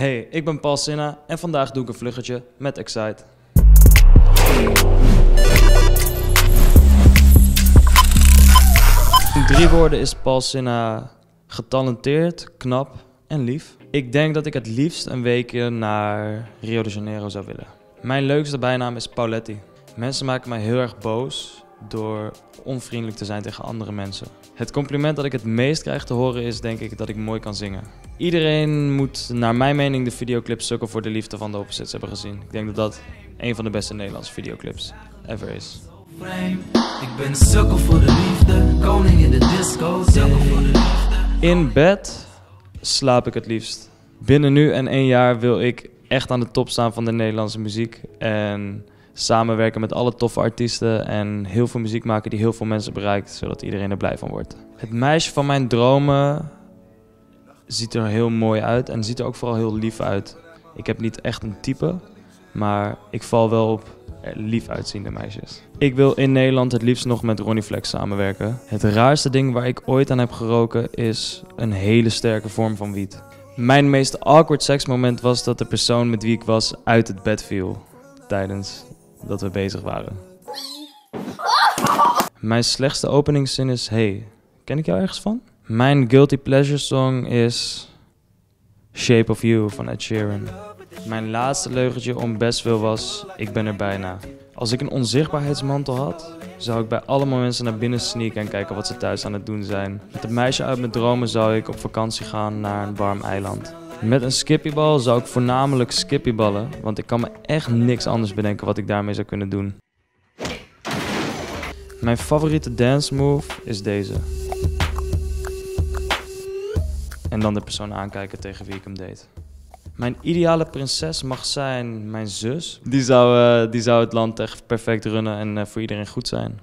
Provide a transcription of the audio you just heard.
Hey, ik ben Paul Sinna en vandaag doe ik een vluggetje met Excite. In drie woorden is Paul Sinna getalenteerd, knap en lief. Ik denk dat ik het liefst een weekje naar Rio de Janeiro zou willen. Mijn leukste bijnaam is Pauletti. Mensen maken mij heel erg boos door onvriendelijk te zijn tegen andere mensen. Het compliment dat ik het meest krijg te horen is denk ik dat ik mooi kan zingen. Iedereen moet naar mijn mening de videoclip Sukkel voor de Liefde van de Opposites hebben gezien. Ik denk dat dat een van de beste Nederlandse videoclips ever is. Ik ben sukkel voor de liefde, koning in de disco, sukkel voor de liefde. In bed slaap ik het liefst. Binnen nu en één jaar wil ik echt aan de top staan van de Nederlandse muziek. En samenwerken met alle toffe artiesten en heel veel muziek maken die heel veel mensen bereikt, zodat iedereen er blij van wordt. Het meisje van mijn dromen ziet er heel mooi uit en ziet er ook vooral heel lief uit. Ik heb niet echt een type, maar ik val wel op lief uitziende meisjes. Ik wil in Nederland het liefst nog met Ronnie Flex samenwerken. Het raarste ding waar ik ooit aan heb geroken is een hele sterke vorm van wiet. Mijn meest awkward seksmoment was dat de persoon met wie ik was uit het bed viel tijdens dat we bezig waren. Mijn slechtste openingszin is Hey, ken ik jou ergens van? Mijn guilty pleasure song is Shape of You van Ed Sheeran. Mijn laatste leugentje om best veel was Ik ben er bijna. Als ik een onzichtbaarheidsmantel had, zou ik bij allemaal mensen naar binnen sneaken en kijken wat ze thuis aan het doen zijn. Met het meisje uit mijn dromen zou ik op vakantie gaan naar een warm eiland. Met een skippybal zou ik voornamelijk skippyballen, want ik kan me echt niks anders bedenken wat ik daarmee zou kunnen doen. Mijn favoriete dance move is deze. En dan de persoon aankijken tegen wie ik hem deed. Mijn ideale prinses mag zijn mijn zus. Die zou, uh, die zou het land echt perfect runnen en uh, voor iedereen goed zijn.